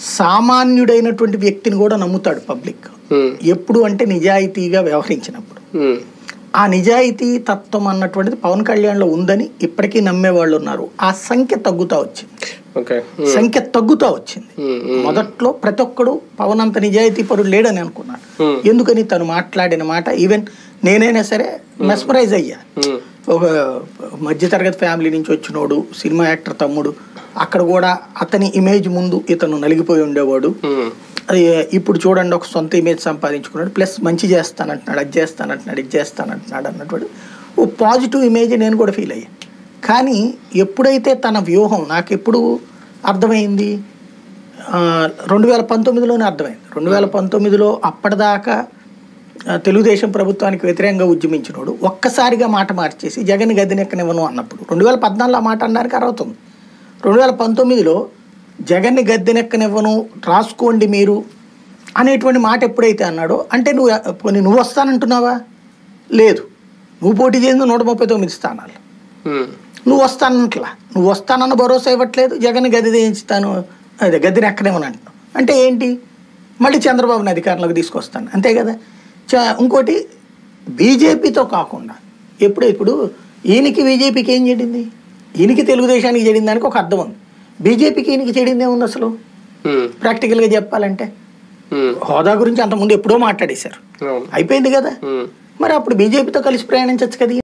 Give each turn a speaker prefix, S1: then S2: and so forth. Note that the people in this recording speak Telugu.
S1: సామాన్యుడైనటువంటి వ్యక్తిని కూడా నమ్ముతాడు పబ్లిక్. ఎప్పుడు అంటే నిజాయితీగా వ్యవహరించినప్పుడు. ఆ నిజాయితీ తత్వం అన్నటువంటిది పవన్ కళ్యాణ్లో ఉందని ఇప్పటికీ నమ్మేవాళ్ళు ఉన్నారు. ఆ సంఖ్య తగ్గుతా వచ్చింది. సంఖ్య తగ్గుతా వచ్చింది. మొదట్లో ప్రతి ఒక్కడు పవన్ అంత నిజాయితీ పరుడు లేడని అనుకున్నాడు.
S2: Hmm.
S1: ఎందుకని తను మాట్లాడిన మాట ఈవెన్ నేనైనా సరే మెస్మరైజ్ అయ్యా. ఒక మధ్యతరగతి ఫ్యామిలీ నుంచి వచ్చినోడు సినిమా యాక్టర్ తమ్ముడు అక్కడ కూడా అతని ఇమేజ్ ముందు ఇతను నలిగిపోయి ఉండేవాడు. అది ఇప్పుడు చూడండి ఒక సొంత ఇమేజ్ సంపాదించుకున్నాడు. ప్లస్ మంచి చేస్తానంటున్నాడు అది చేస్తానంటున్నాడు ఇది చేస్తానంటున్నాడు అన్నటువంటి ఓ పాజిటివ్ ఇమేజ్ నేను కూడా ఫీల్ అయ్యా. కానీ ఎప్పుడైతే తన వ్యూహం నాకు ఎప్పుడు అర్థమైంది? రెండు వేల పంతొమ్మిదిలోనే అర్థమైంది. రెండు వేల పంతొమ్మిదిలో అప్పటిదాకా తెలుగుదేశం ప్రభుత్వానికి వ్యతిరేకంగా ఉద్యమించినోడు ఒక్కసారిగా మాట మార్చేసి జగన్ గదినెక్కనివ్వను అన్నప్పుడు రెండు వేల పద్నాలుగులో మాట అన్నానికి అర్హతుంది రెండు వేల పంతొమ్మిదిలో జగన్ని గద్దెనెక్కనివ్వను రాసుకోండి మీరు అనేటువంటి మాట ఎప్పుడైతే అన్నాడో అంటే నువ్వు పోనీ నువ్వు వస్తానంటున్నావా? లేదు. నువ్వు పోటీ చేసింది నూట ముప్పై తొమ్మిది స్థానాలు. నువ్వు వస్తానంట్లా. నువ్వు వస్తానన్న భరోసా ఇవ్వట్లేదు జగన్ గది దించుతాను అదే గదిని ఎక్కడేమని అంటున్నావు అంటే ఏంటి? మళ్ళీ చంద్రబాబుని అధికారంలోకి తీసుకొస్తాను. అంతే కదా? చ ఇంకోటి బీజేపీతో కాకుండా ఎప్పుడు ఇప్పుడు ఈయనకి బీజేపీకి ఏం చెడింది? ఈయనకి తెలుగుదేశానికి చెడింది దానికి ఒక అర్థం ఉంది. బీజేపీకి ఈయనకి చెడింది ఏముంది అసలు? ప్రాక్టికల్గా చెప్పాలంటే. హోదా గురించి అంతకుముందు ఎప్పుడో మాట్లాడేశారు. అయిపోయింది కదా. మరి అప్పుడు బీజేపీతో కలిసి ప్రయాణించవచ్చు కదా.